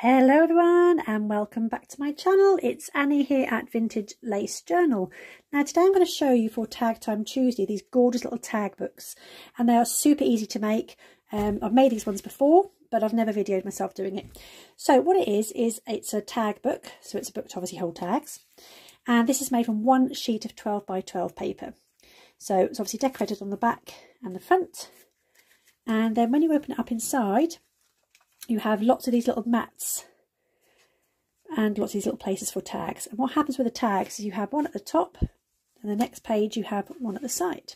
Hello everyone and welcome back to my channel. It's Annie here at Vintage Lace Journal. Now today I'm going to show you for Tag Time Tuesday these gorgeous little tag books and they are super easy to make. Um, I've made these ones before but I've never videoed myself doing it. So what it is, is it's a tag book, so it's a book to obviously hold tags and this is made from one sheet of 12 by 12 paper. So it's obviously decorated on the back and the front and then when you open it up inside you have lots of these little mats and lots of these little places for tags. And what happens with the tags is you have one at the top and the next page you have one at the side.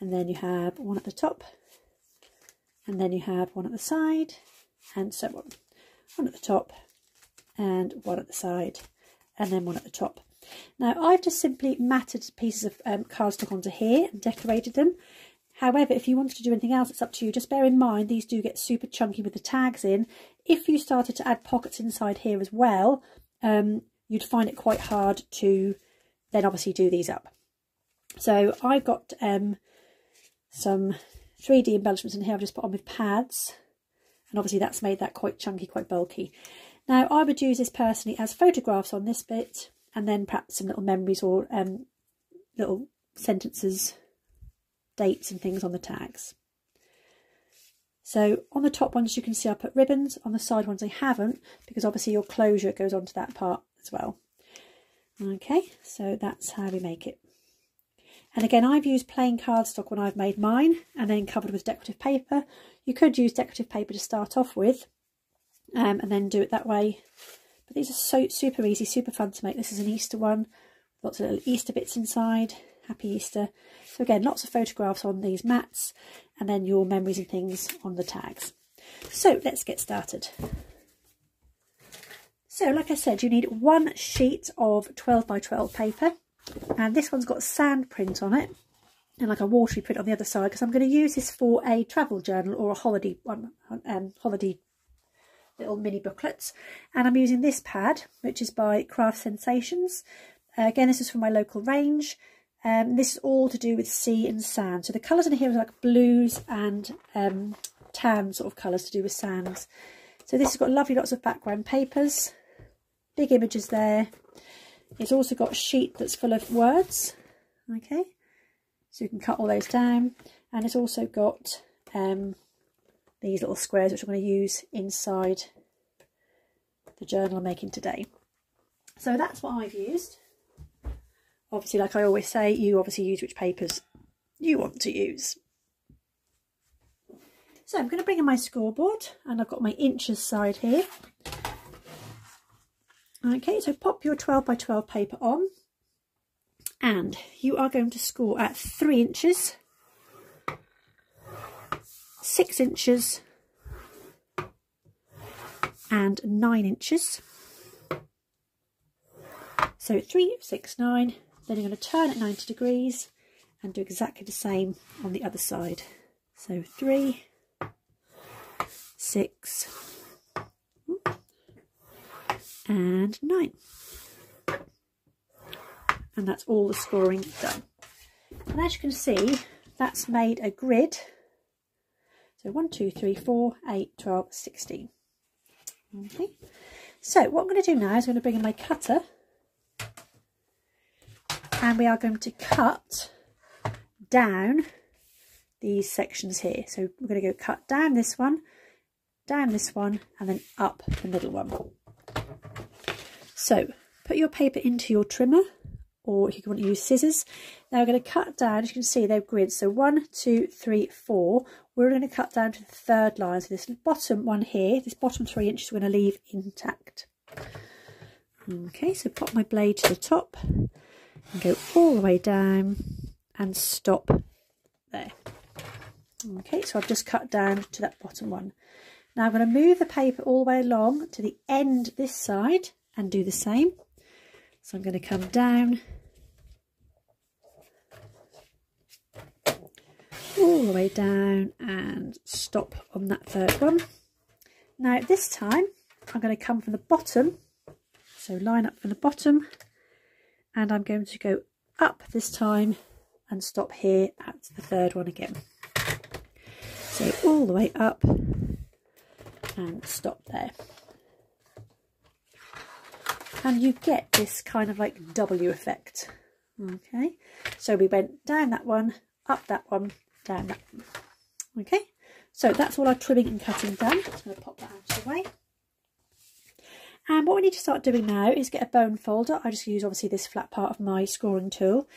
And then you have one at the top and then you have one at the side and so on. One at the top and one at the side and then one at the top. Now I've just simply matted pieces of um, cardstock onto here and decorated them However, if you wanted to do anything else, it's up to you. Just bear in mind, these do get super chunky with the tags in. If you started to add pockets inside here as well, um, you'd find it quite hard to then obviously do these up. So I've got um, some 3D embellishments in here I've just put on with pads. And obviously that's made that quite chunky, quite bulky. Now I would use this personally as photographs on this bit and then perhaps some little memories or um, little sentences dates and things on the tags. So on the top ones you can see I put ribbons, on the side ones I haven't because obviously your closure goes onto that part as well. Okay, so that's how we make it. And again, I've used plain cardstock when I've made mine and then covered with decorative paper. You could use decorative paper to start off with um, and then do it that way. But these are so super easy, super fun to make. This is an Easter one, lots of little Easter bits inside. Happy Easter. So again, lots of photographs on these mats and then your memories and things on the tags. So let's get started. So like I said, you need one sheet of 12 by 12 paper and this one's got sand print on it and like a watery print on the other side because I'm going to use this for a travel journal or a holiday one, um, holiday little mini booklets and I'm using this pad which is by Craft Sensations. Uh, again, this is from my local range um, this is all to do with sea and sand. So the colours in here are like blues and um, tan sort of colours to do with sands. So this has got lovely lots of background papers, big images there. It's also got a sheet that's full of words, okay? So you can cut all those down. And it's also got um, these little squares which I'm going to use inside the journal I'm making today. So that's what I've used obviously like I always say you obviously use which papers you want to use. So I'm going to bring in my scoreboard and I've got my inches side here. Okay so pop your 12 by 12 paper on and you are going to score at three inches six inches and nine inches. So three six nine then you're going to turn it 90 degrees and do exactly the same on the other side. So three, six, and nine. And that's all the scoring done. And as you can see, that's made a grid. So 1, 2, 3, 4, 8, 12, 16. Okay. So what I'm going to do now is I'm going to bring in my cutter and we are going to cut down these sections here. So we're going to go cut down this one, down this one, and then up the middle one. So put your paper into your trimmer, or if you want to use scissors. Now we're going to cut down, as you can see, they're grids. So one, two, three, four. We're going to cut down to the third line. So this bottom one here, this bottom three inches, we're going to leave intact. Okay, so pop my blade to the top and go all the way down and stop there. Okay, so I've just cut down to that bottom one. Now I'm going to move the paper all the way along to the end this side and do the same. So I'm going to come down all the way down and stop on that third one. Now this time I'm going to come from the bottom, so line up from the bottom and I'm going to go up this time and stop here at the third one again. So all the way up and stop there. and you get this kind of like W effect. Okay, so we went down that one, up that one, down that one. Okay, so that's all our trimming and cutting done. I'm just going to pop that out of the way. And what we need to start doing now is get a bone folder. I just use obviously this flat part of my scoring tool.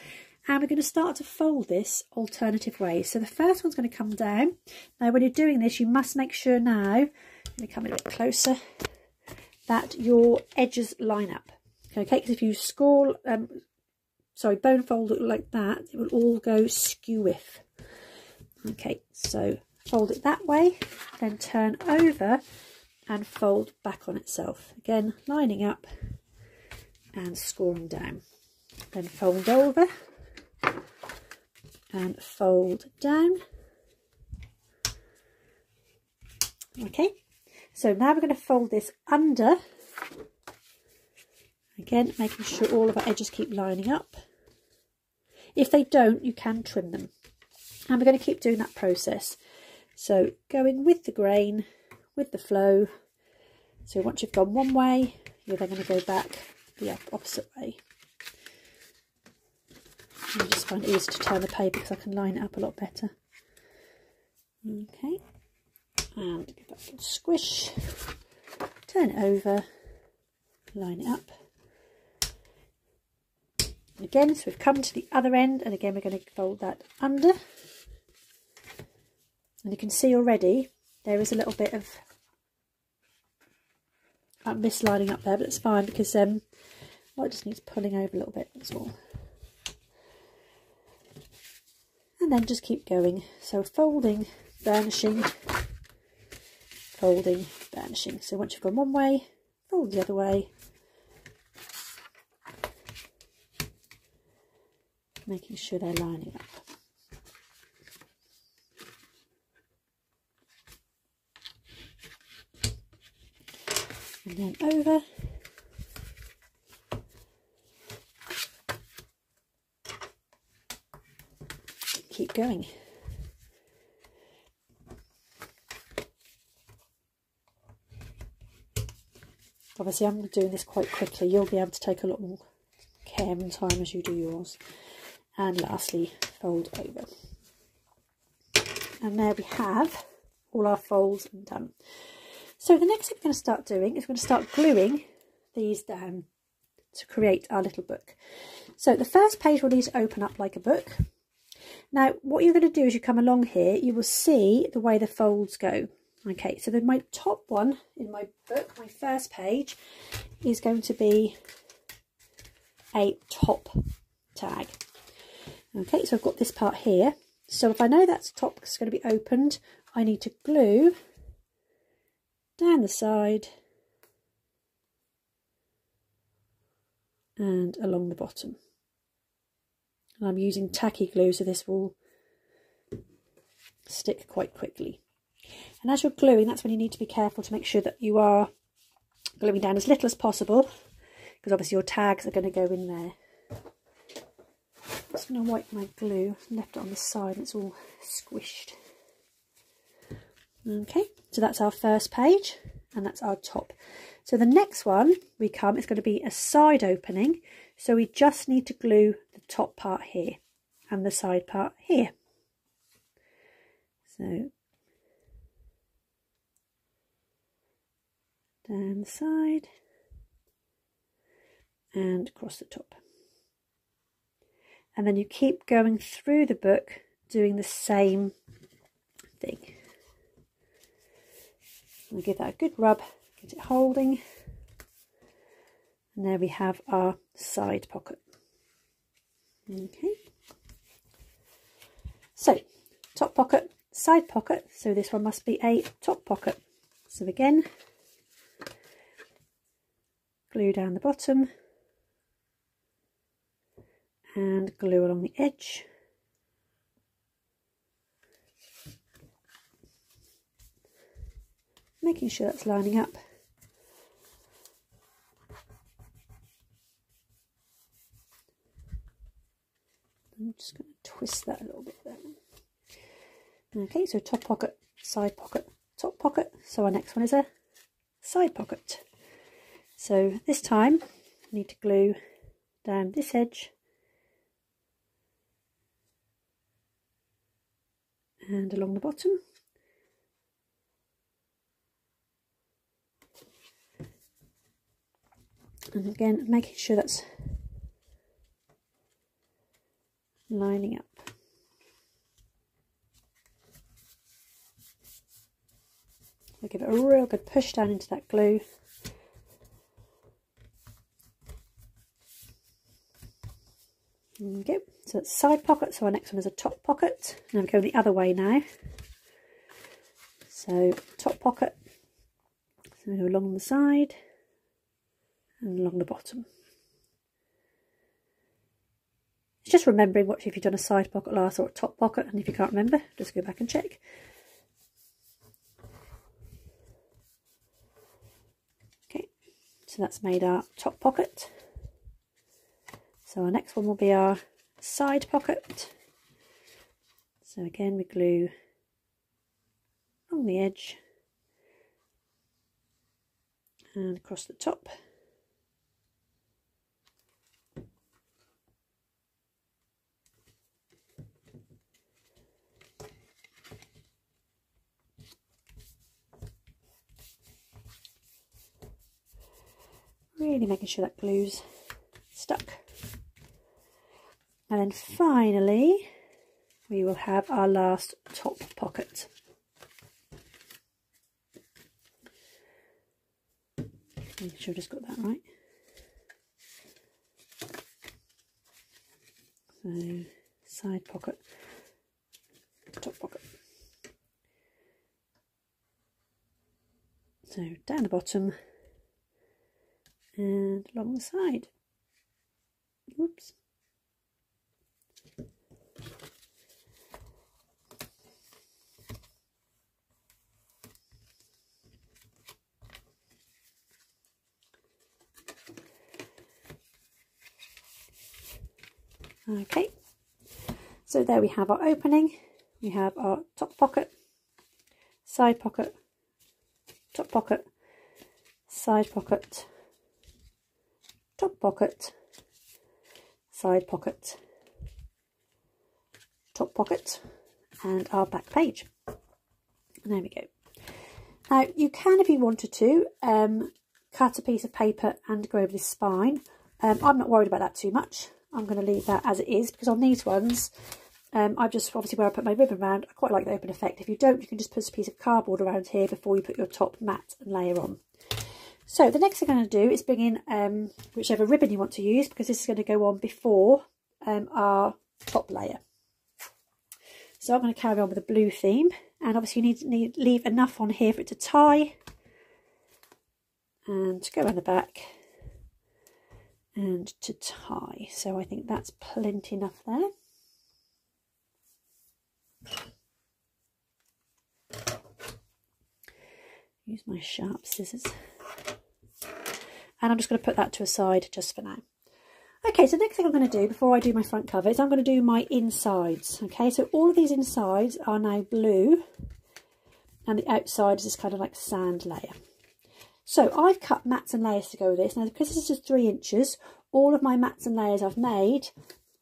And we're going to start to fold this alternative ways. So the first one's going to come down. Now when you're doing this, you must make sure now, let me come a bit closer, that your edges line up. Okay, because if you score, um, sorry, bone fold it like that, it will all go skew with. Okay, so fold it that way, then turn over and fold back on itself. Again, lining up and scoring down. Then fold over and fold down. Okay, so now we're going to fold this under. Again, making sure all of our edges keep lining up. If they don't, you can trim them. And we're going to keep doing that process. So going with the grain, with the flow. So once you've gone one way, you're then going to go back the opposite way. I just find it easier to turn the paper because I can line it up a lot better. Okay, and give that a little squish, turn it over, line it up. And again, so we've come to the other end, and again we're going to fold that under. And you can see already there is a little bit of uh, mislining up there, but it's fine because um, well, it just needs pulling over a little bit, that's all. And then just keep going. So folding, burnishing, folding, burnishing. So once you've gone one way, fold the other way. Making sure they're lining up. and then over. Keep going. Obviously I'm doing this quite quickly. You'll be able to take a lot more care and time as you do yours. And lastly fold over. And there we have all our folds done so the next thing we're going to start doing is we're going to start gluing these down to create our little book. So the first page will need to open up like a book. Now what you're going to do as you come along here, you will see the way the folds go. Okay, so then my top one in my book, my first page, is going to be a top tag. Okay, so I've got this part here. So if I know that's top it's going to be opened, I need to glue down the side and along the bottom. And I'm using tacky glue so this will stick quite quickly. And as you're gluing, that's when you need to be careful to make sure that you are gluing down as little as possible because obviously your tags are going to go in there. I'm just going to wipe my glue, left it on the side, it's all squished. Okay, so that's our first page and that's our top. So the next one we come it's going to be a side opening. So we just need to glue the top part here and the side part here. So down the side and across the top. And then you keep going through the book doing the same thing. Give that a good rub, get it holding. And there we have our side pocket. Okay. So, top pocket, side pocket. So this one must be a top pocket. So again, glue down the bottom and glue along the edge. Making sure that's lining up. I'm just going to twist that a little bit there. Okay, so top pocket, side pocket, top pocket. So our next one is a side pocket. So this time I need to glue down this edge and along the bottom. And again, making sure that's lining up. I'll give it a real good push down into that glue. Okay, so it's side pocket, so our next one is a top pocket. And I'm going the other way now. So top pocket, so we go along the side and along the bottom. It's just remembering what if you've done a side pocket last or a top pocket and if you can't remember just go back and check. Okay, so that's made our top pocket. So our next one will be our side pocket. So again we glue along the edge and across the top. Really making sure that glue's stuck. And then finally, we will have our last top pocket. Make sure I've just got that right. So, side pocket, top pocket. So, down the bottom, and along the side. Oops. Okay, so there we have our opening. We have our top pocket, side pocket, top pocket, side pocket, top pocket, side pocket, top pocket, and our back page. And there we go. Now you can, if you wanted to, um, cut a piece of paper and go over the spine. Um, I'm not worried about that too much. I'm going to leave that as it is because on these ones, um, I just obviously where I put my ribbon around, I quite like the open effect. If you don't, you can just put a piece of cardboard around here before you put your top mat and layer on. So the next thing I'm going to do is bring in um, whichever ribbon you want to use because this is going to go on before um, our top layer. So I'm going to carry on with the blue theme and obviously you need to leave enough on here for it to tie and to go around the back and to tie. So I think that's plenty enough there. Use my sharp scissors and I'm just going to put that to a side just for now. Okay, so next thing I'm going to do before I do my front cover is I'm going to do my insides. Okay, so all of these insides are now blue and the outside is just kind of like sand layer. So I've cut mats and layers to go with this. Now because this is three inches, all of my mats and layers I've made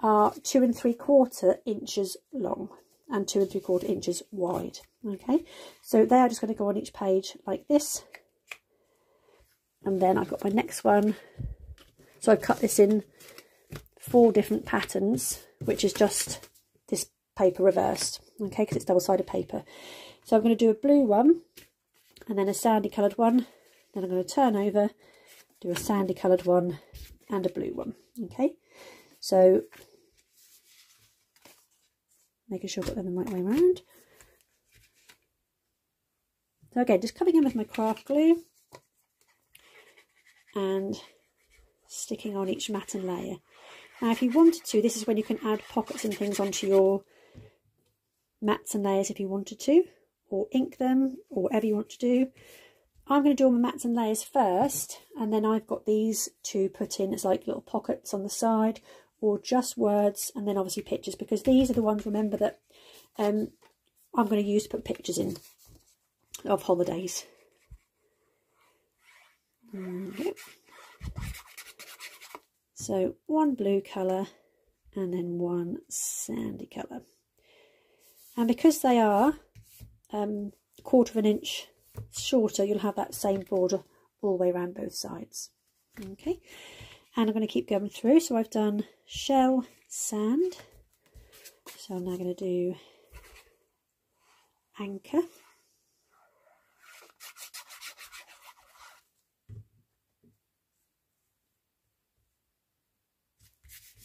are two and three quarter inches long and two and three quarter inches wide. Okay, so they are just going to go on each page like this and then I've got my next one. So I've cut this in four different patterns which is just this paper reversed okay because it's double-sided paper. So I'm going to do a blue one and then a sandy coloured one. Then I'm going to turn over do a sandy coloured one and a blue one okay? So making sure I've got them the right way around. So again just coming in with my craft glue and sticking on each mat and layer. Now if you wanted to, this is when you can add pockets and things onto your mats and layers if you wanted to, or ink them, or whatever you want to do. I'm going to do all my mats and layers first, and then I've got these to put in as like little pockets on the side, or just words, and then obviously pictures, because these are the ones, remember, that um, I'm going to use to put pictures in of holidays. So one blue colour and then one sandy colour. And because they are um, quarter of an inch shorter, you'll have that same border all the way around both sides. Okay, and I'm going to keep going through. So I've done shell, sand. So I'm now going to do anchor.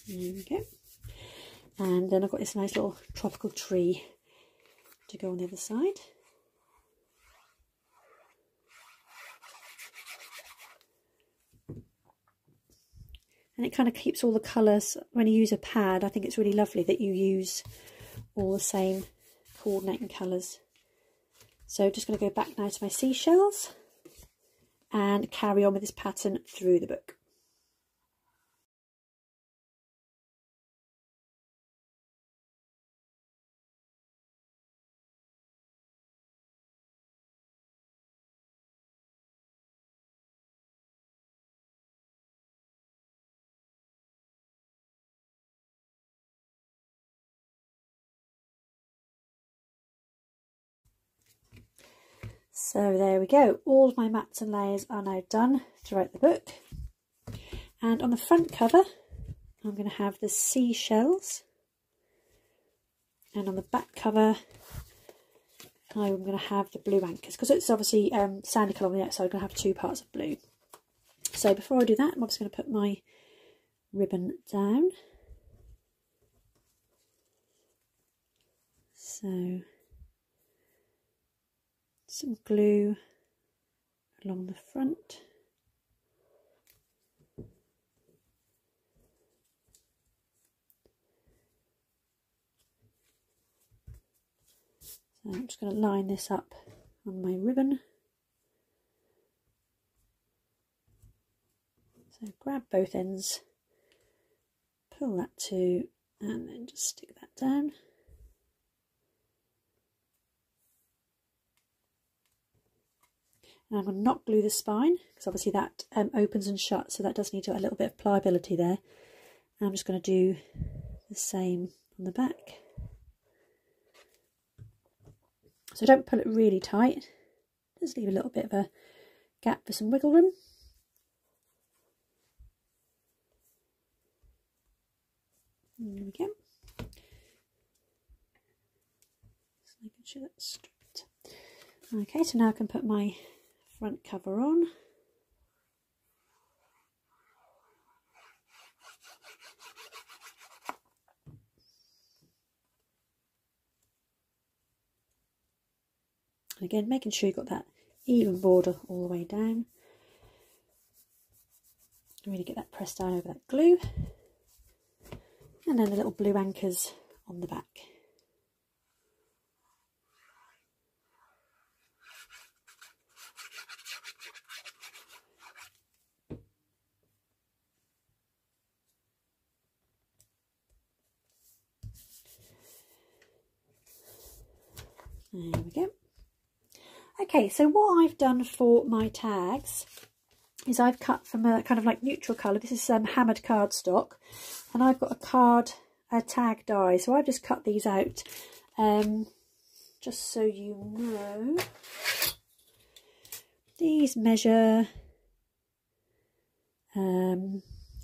There we go. And then I've got this nice little tropical tree to go on the other side. And it kind of keeps all the colours, when you use a pad, I think it's really lovely that you use all the same coordinating colours. So just going to go back now to my seashells and carry on with this pattern through the book. So there we go, all my mats and layers are now done throughout the book. And on the front cover, I'm going to have the seashells. And on the back cover, I'm going to have the blue anchors. Because it's obviously um, sandy colour on the outside, I'm going to have two parts of blue. So before I do that, I'm just going to put my ribbon down. So some glue along the front. So I'm just going to line this up on my ribbon. So grab both ends, pull that to, and then just stick that down. And I'm going to not glue the spine because obviously that um, opens and shuts so that does need a little bit of pliability there. And I'm just going to do the same on the back. So don't pull it really tight, just leave a little bit of a gap for some wiggle room. There we go. Just making sure that's straight. Okay, so now I can put my front cover on. again, making sure you've got that even border all the way down. Really get that pressed down over that glue. And then the little blue anchors on the back. There we go. Okay, so what I've done for my tags is I've cut from a kind of like neutral colour. This is um, hammered cardstock. And I've got a card, a tag die. So I've just cut these out. Um, just so you know. These measure um,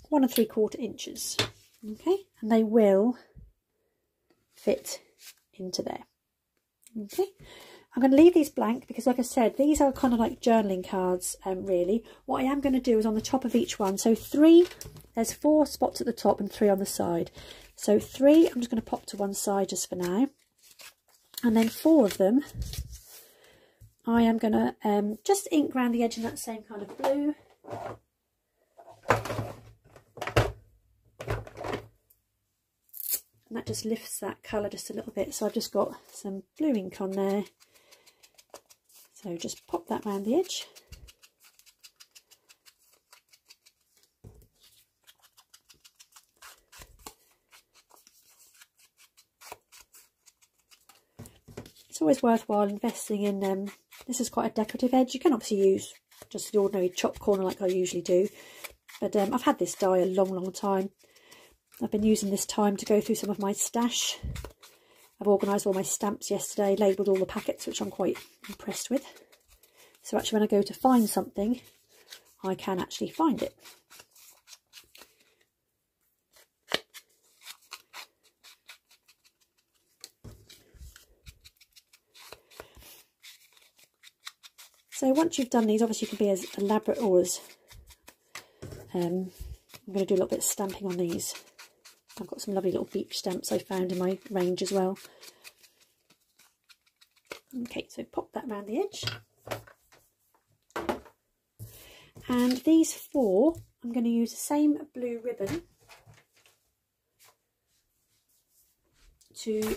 one and three quarter inches. Okay, and they will fit into there. Okay, I'm going to leave these blank because like I said, these are kind of like journaling cards um, really. What I am going to do is on the top of each one, so three, there's four spots at the top and three on the side. So three, I'm just going to pop to one side just for now. And then four of them, I am going to um, just ink around the edge in that same kind of blue. And that just lifts that colour just a little bit. So I've just got some blue ink on there. So just pop that around the edge. It's always worthwhile investing in um, this is quite a decorative edge. You can obviously use just the ordinary chop corner like I usually do. But um, I've had this die a long, long time. I've been using this time to go through some of my stash. I've organised all my stamps yesterday, labelled all the packets, which I'm quite impressed with. So actually when I go to find something, I can actually find it. So once you've done these, obviously you can be as elaborate or as... Um, I'm going to do a little bit of stamping on these. I've got some lovely little beach stamps I found in my range as well. Okay, so pop that around the edge. And these four, I'm going to use the same blue ribbon to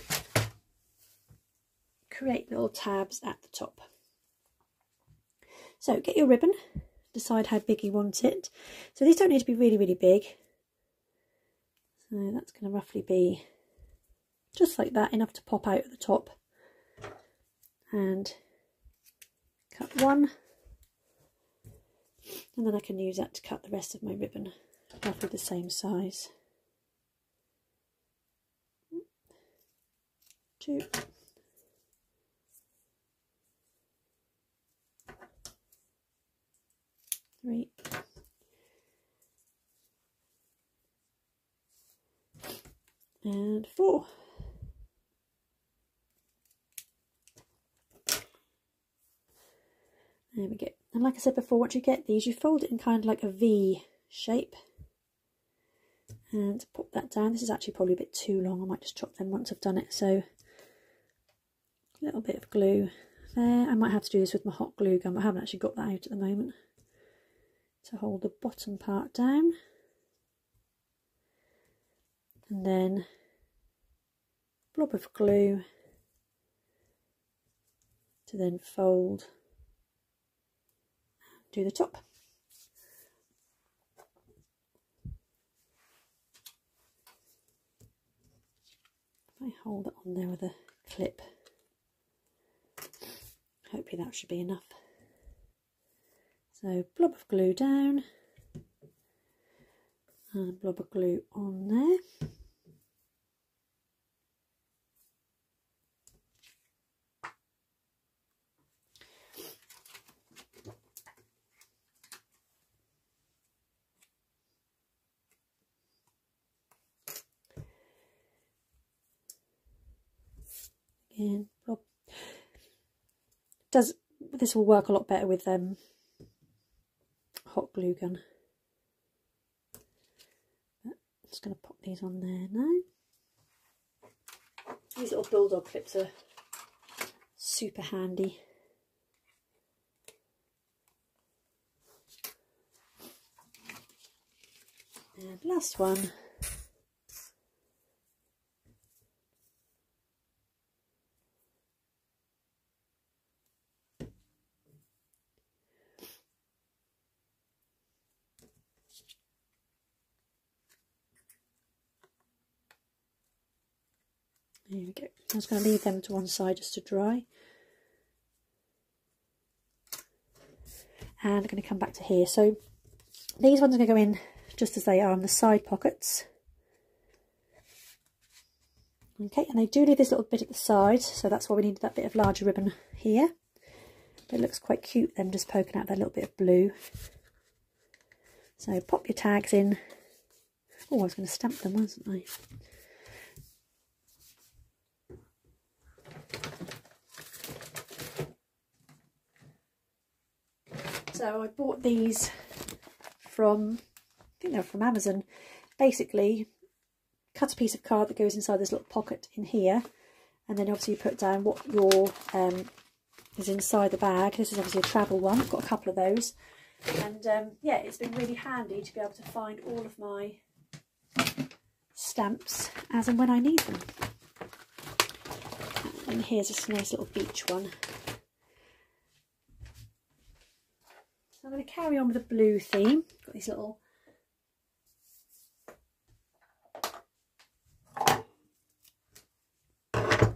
create little tabs at the top. So get your ribbon, decide how big you want it. So these don't need to be really, really big. So that's going to roughly be just like that, enough to pop out at the top. And cut one and then I can use that to cut the rest of my ribbon roughly the same size. Two. Three. And four. There we go. And like I said before, once you get these, you fold it in kind of like a V shape. And pop that down. This is actually probably a bit too long. I might just chop them once I've done it. So a little bit of glue there. I might have to do this with my hot glue gun, but I haven't actually got that out at the moment. To hold the bottom part down. And then a blob of glue to then fold do the top. I hold it on there with a clip, hopefully that should be enough. So blob of glue down and blob of glue on there. again. blob. Does this will work a lot better with um hot glue gun. But I'm just going to pop these on there now. These little bulldog clips are super handy. And last one. We go. I'm just going to leave them to one side just to dry. And I'm going to come back to here. So these ones are going to go in just as they are on the side pockets. Okay, and they do leave this little bit at the side, so that's why we need that bit of larger ribbon here. But it looks quite cute, them just poking out that little bit of blue. So pop your tags in. Oh, I was going to stamp them, wasn't I? So I bought these from, I think they're from Amazon. Basically, cut a piece of card that goes inside this little pocket in here. And then obviously you put down what your um, is inside the bag. This is obviously a travel one. I've got a couple of those. And um, yeah, it's been really handy to be able to find all of my stamps as and when I need them. And here's a nice little beach one. So I'm going to carry on with the blue theme. Got these little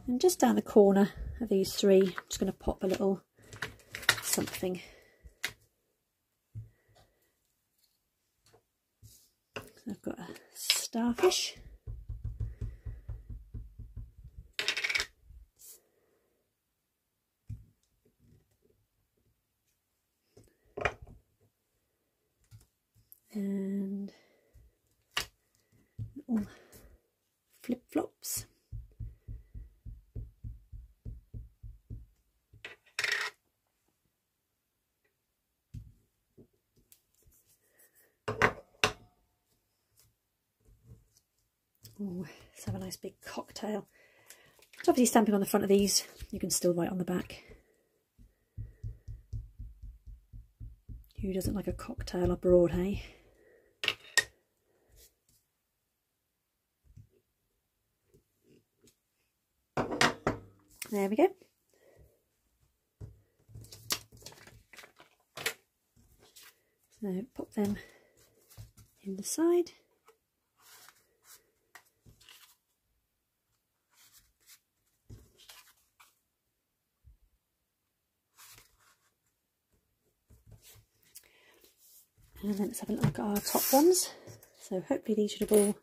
and just down the corner of these three I'm just going to pop a little something So I've got a starfish. And little flip flops. Oh, let's have a nice big cocktail. It's obviously stamping on the front of these. You can still write on the back. Who doesn't like a cocktail abroad, hey? There we go. So pop them in the side. And then let's have a look at our top ones. So hopefully these should have all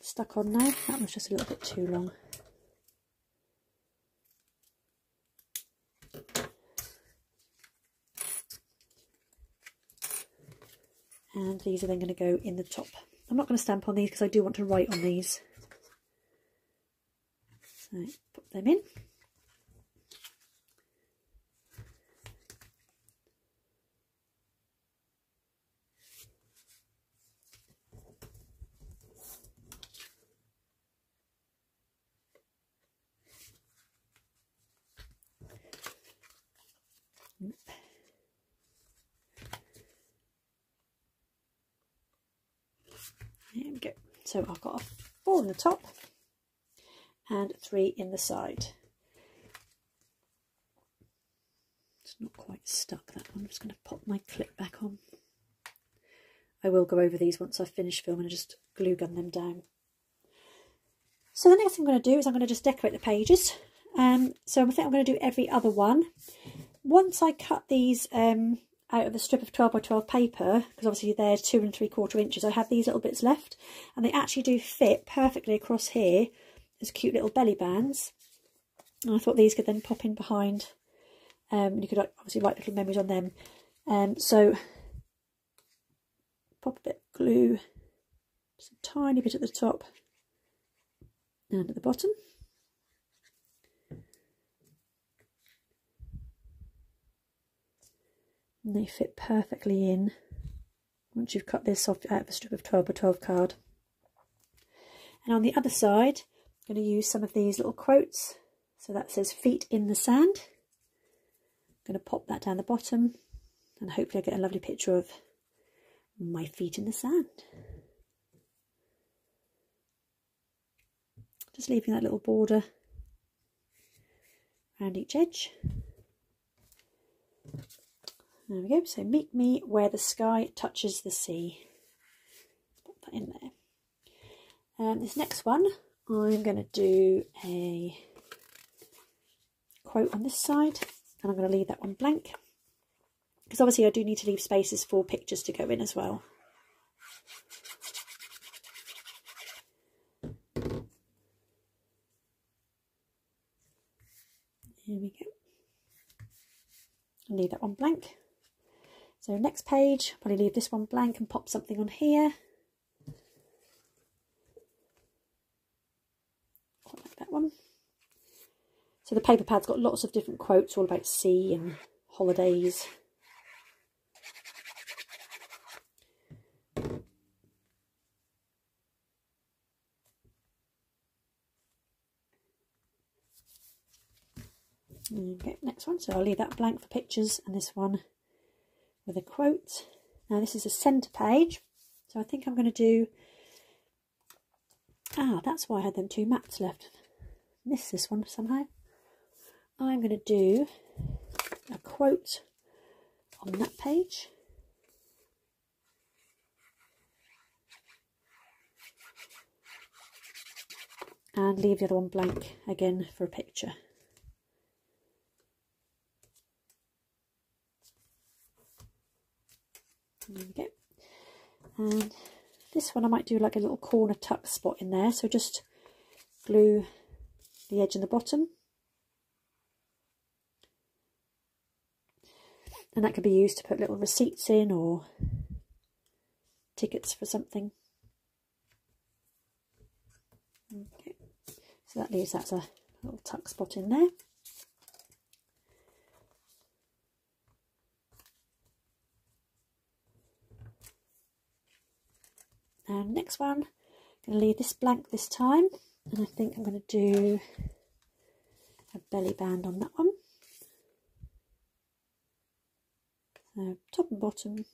stuck on now. That was just a little bit too long. And these are then going to go in the top. I'm not going to stamp on these because I do want to write on these. So put them in. There we go. So I've got four in the top and three in the side. It's not quite stuck that one. I'm just going to pop my clip back on. I will go over these once I've finished filming and just glue gun them down. So the next thing I'm going to do is I'm going to just decorate the pages. Um, so I think I'm going to do every other one. Once I cut these um, out of a strip of 12 by 12 paper, because obviously they're two and three quarter inches, I have these little bits left, and they actually do fit perfectly across here as cute little belly bands. And I thought these could then pop in behind, um, and you could obviously write little memories on them. Um, so pop a bit of glue, just a tiny bit at the top and at the bottom. And they fit perfectly in once you've cut this off out of a strip of 12 by 12 card. And on the other side, I'm going to use some of these little quotes. So that says feet in the sand. I'm going to pop that down the bottom and hopefully I get a lovely picture of my feet in the sand. Just leaving that little border around each edge. There we go. So meet me where the sky touches the sea. Put that in there. Um, this next one, I'm going to do a quote on this side, and I'm going to leave that one blank because obviously I do need to leave spaces for pictures to go in as well. Here we go. I'll leave that one blank. So next page, probably leave this one blank and pop something on here. Quite like that one. So the paper pad's got lots of different quotes all about sea and holidays. Okay, next one. So I'll leave that blank for pictures and this one with a quote. Now this is a centre page, so I think I'm going to do, ah, that's why I had them two maps left. Missed this one somehow. I'm going to do a quote on that page. And leave the other one blank again for a picture. There we go. And this one I might do like a little corner tuck spot in there. So just glue the edge and the bottom. And that could be used to put little receipts in or tickets for something. Okay, so that leaves that as a little tuck spot in there. And next one, I'm going to leave this blank this time, and I think I'm going to do a belly band on that one. So top and bottom.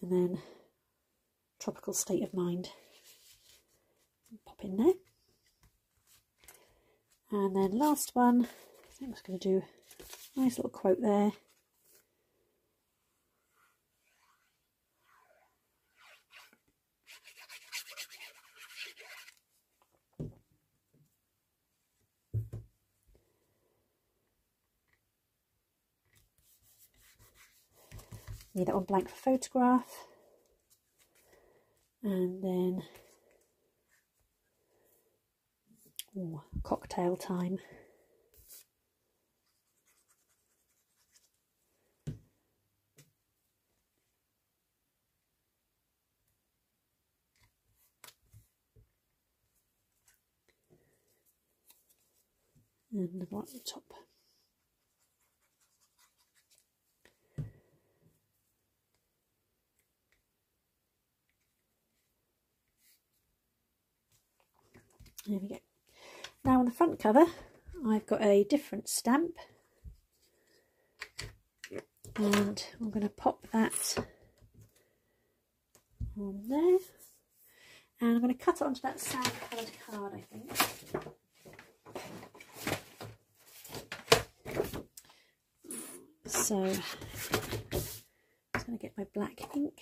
And then tropical state of mind. Pop in there. And then last one, I think I was going to do nice little quote there. Need that one blank for photograph. And then ooh, cocktail time. And the the top. There we go. Now on the front cover, I've got a different stamp. And I'm going to pop that on there. And I'm going to cut it onto that sand coloured card, I think. So, I'm going to get my black ink.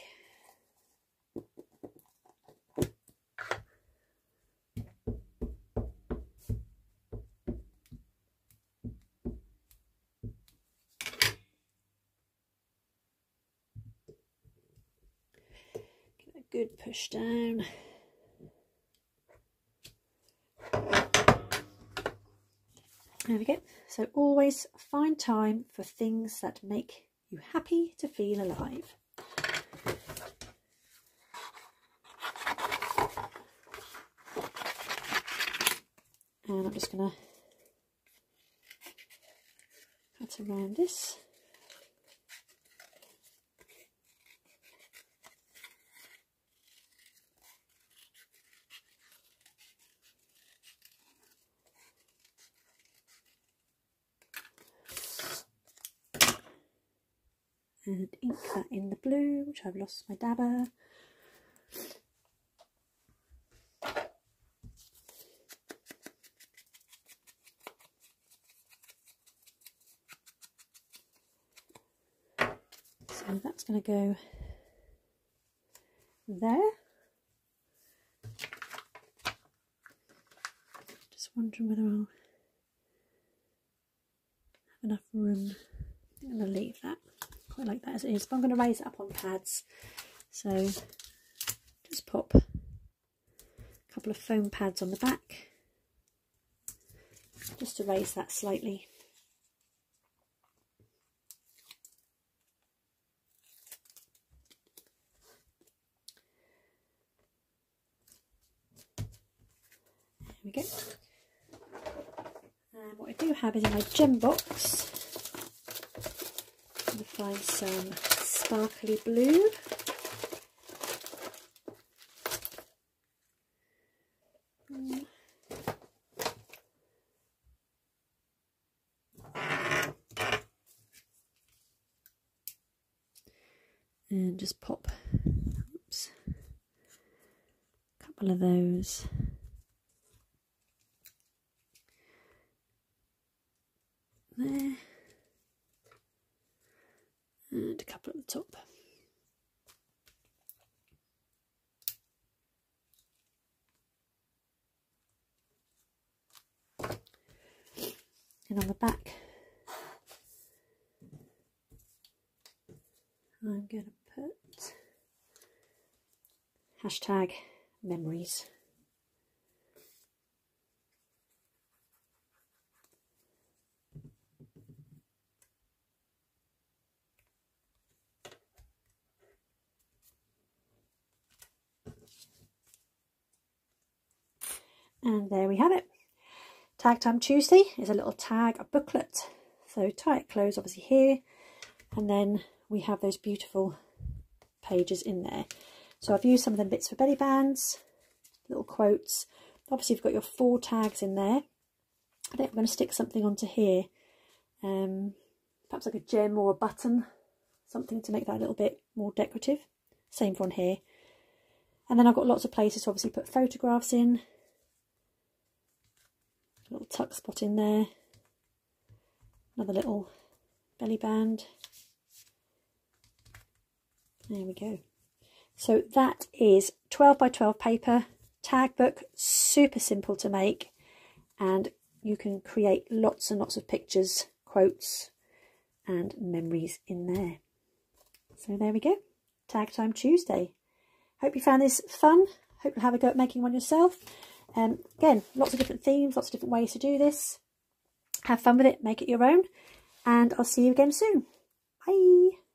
Get a good push down. There we go. So always find time for things that make you happy to feel alive. And I'm just going to cut around this. And ink that in the blue, which I've lost my dabber. So that's going to go there. Just wondering whether I'll have enough room. I'm going to leave that quite like that as it. Is but I'm going to raise it up on pads. So just pop a couple of foam pads on the back just to raise that slightly. There we go. And what I do have is in my gem box find some sparkly blue. And just pop oops, a couple of those there and a couple at the top. And on the back, I'm going to put hashtag memories. And there we have it. Tag Time Tuesday is a little tag, a booklet. So tie it close obviously here. And then we have those beautiful pages in there. So I've used some of them bits for belly bands, little quotes. Obviously you've got your four tags in there. I think I'm going to stick something onto here. Um, perhaps like a gem or a button. Something to make that a little bit more decorative. Same for on here. And then I've got lots of places to obviously put photographs in A little tuck spot in there another little belly band there we go so that is 12 by 12 paper tag book super simple to make and you can create lots and lots of pictures quotes and memories in there. So there we go. Tag time tuesday. Hope you found this fun. Hope you'll have a go at making one yourself. Um, again, lots of different themes, lots of different ways to do this. Have fun with it, make it your own, and I'll see you again soon. Bye!